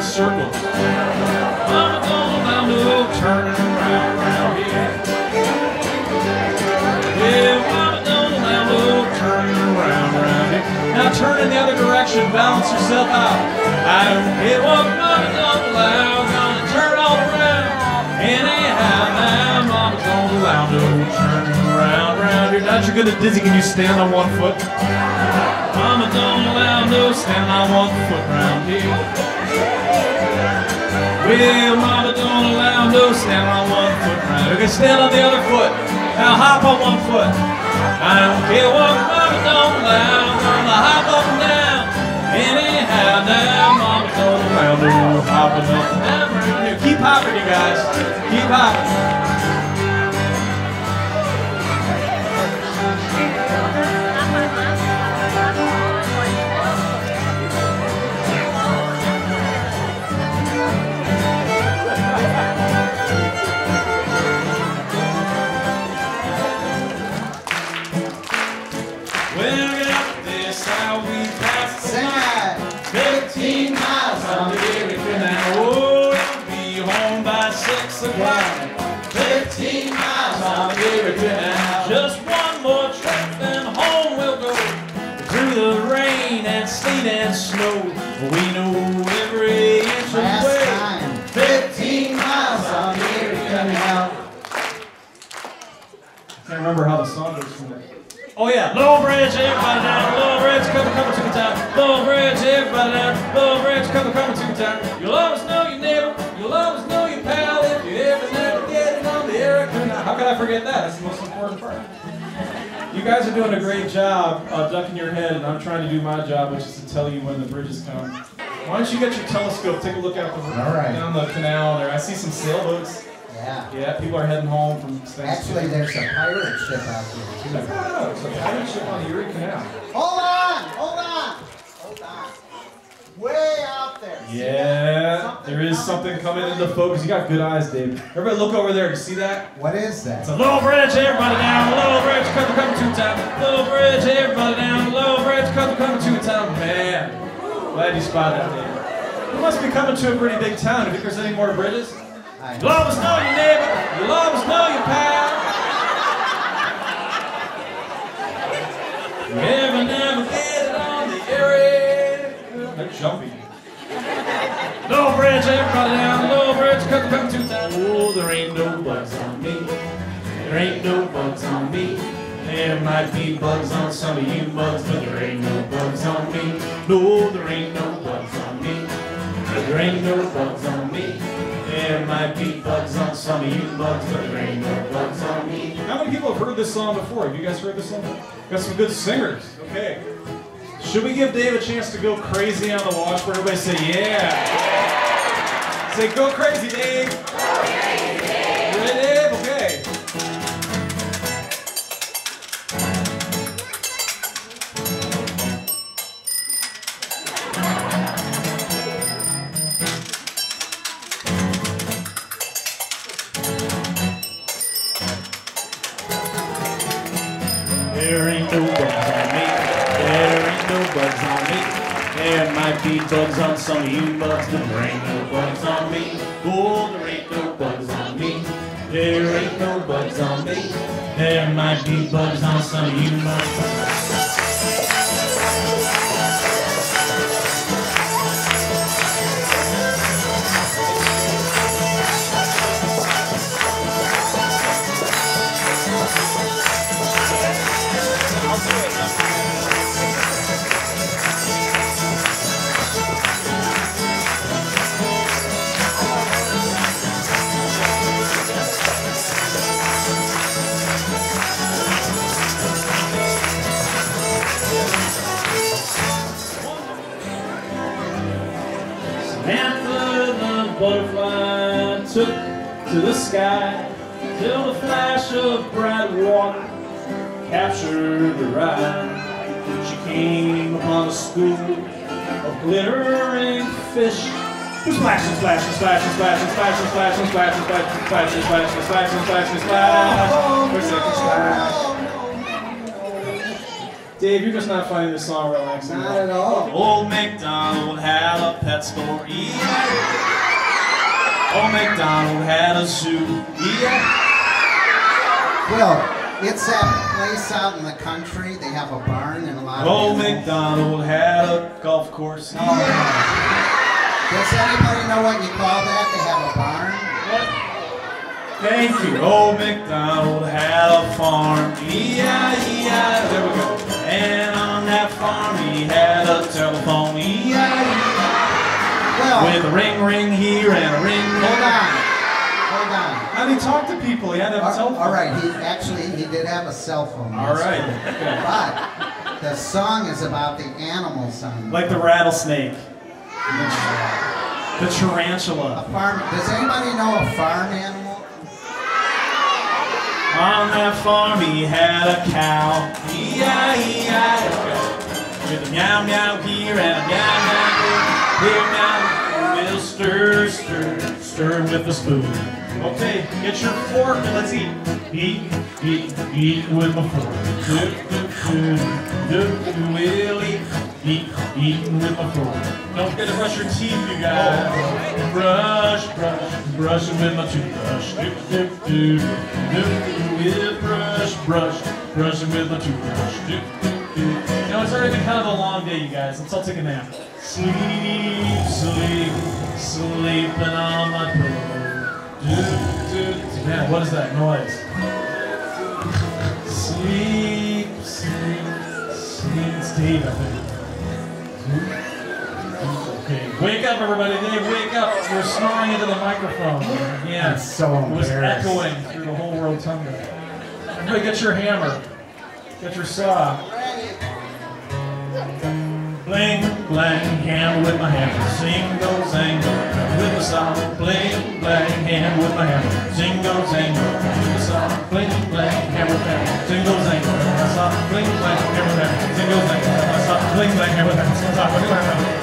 in circles. Allow no turning around around here. Now turn in the other direction, balance yourself out. I don't care what mama don't allow, gonna turn all around. Anyhow, now mama don't allow no turning around around here. Now you're good at dizzy, can you stand on one foot? Mama don't allow no stand on one foot round here. Well, mama don't allow no stand on one foot round. Okay, stand on the other foot. Now hop on one foot. I don't care what mama don't allow. Mama hop up and down. Anyhow, now mama don't allow no hopping up and down. Keep hopping, you guys. Keep hopping. 15 miles, I'll give it to now. Just one more trip and home we'll go. Through the rain and sleet and snow, we know every inch of the way. Time. 15 miles, I'll give it to now. I can't remember how the song goes from there. Oh yeah, low bridge, everybody down. Low bridge, cover, cover, two time. Low bridge, everybody down. Low bridge, cover, cover, two time. You'll always know you neighbor. You love always know. I forget that? That's the most important part. You guys are doing a great job uh, ducking your head, and I'm trying to do my job, which is to tell you when the bridges come. Why don't you get your telescope, take a look out the All right. down the canal there. I see some sailboats. Yeah. Yeah, people are heading home from Actually, there's a pirate ship out there too. Oh, it's a pirate ship on the Erie Canal. Hold on, hold on, hold on. Way out there. Yeah, there is something coming way. into focus. You got good eyes, Dave. Everybody look over there. You see that? What is that? It's a little bridge, everybody down. Little bridge, come come to town. Little bridge, everybody down. Little bridge, come come to town. Man, glad you spotted that, Dave. You must be coming to a pretty big town. Do you think there's any more bridges? I You'll always know your neighbor. You'll always know your pal. never, never ever navigated on the Erie? They're jumping. Low bridge, everybody down. Low bridge, come come to town. Oh, there ain't no bugs on me. There ain't no bugs on me. There might be bugs on some of you bugs, but there ain't no bugs on me. No, there ain't no bugs on me. There ain't no bugs on me. There might be bugs on some of you bugs, but there ain't no bugs on me. How many people have heard this song before? Have you guys heard this song? Got some good singers. Okay. Should we give Dave a chance to go crazy on the washboard? Everybody say yeah. Say go crazy, Dave. No bugs on me. There might be bugs on some of you bugs, but there ain't no bugs on me. Oh, there ain't no bugs on me. There ain't no bugs on me. There might be bugs on some of you bugs. Took to the sky till the flash of bright water captured her eye. She came upon a school of glittering fish. who splashing, splashing, splashing, splashing, splashing, splashing, splashing, splashing, splashing, splashing, splash. For second splash. Dave, you're just not finding this song relaxing. Not at all. Old MacDonald had a pet store, E-I. Oh, Old MacDonald had a zoo, E-I. Well, it's that place out in the country. They have a barn and a lot of Old animals. MacDonald had a golf course, Oh, yeah. Does anybody know what you call that? They have a barn? Thank you. Oh, Old MacDonald had a farm, E-I-E-I. There we go. And on that farm Well, With a ring ring here and a ring hold on. Hold on. How do you talk to people? He had a All- telephone. all right, he actually he did have a cell phone. All right. But the song is about the animals on Like the rattlesnake, the tarantula. a farm. Does anybody know a farm animal? On that farm he had a cow. E-I-E-I. With a meow meow here and a meow meow. Here meow. We'll stir, stir, stir with a spoon. Okay, get your fork and let's eat. Eat, eat, eat with a fork. Do, do, do, do, do, we'll eat. Eat, eating with my fork. Don't forget to brush your teeth, you guys. Brush, brush, brushing with my toothbrush. Do, do, do, do, do, with brush, brush, brushing with my toothbrush. Do, do. You know, it's already been kind of a long day, you guys. Let's all take a nap. Sleep, sleep, sleeping on my pillow. Do. Man, what is that noise? Sleep, sleep, sleep. It's Dave, I think. Okay, wake up, everybody. Dave, wake up. You're snoring into the microphone. Yeah, I'm so It was echoing through the whole rotunda. Everybody, get your hammer. Get your saw. Bling, blang, hand with my hammer. Single, zangle, with the saw. Bling, blang, hand with my hammer. Single, zangle, with the saw. Bling, blang, hammer, hammer. Single, zangle, with my saw. Bling, blang, hammer, hammer. Single, zangle, with my saw. Bling, blang, hammer, hammer. Single, saw. Bling, blang, hammer.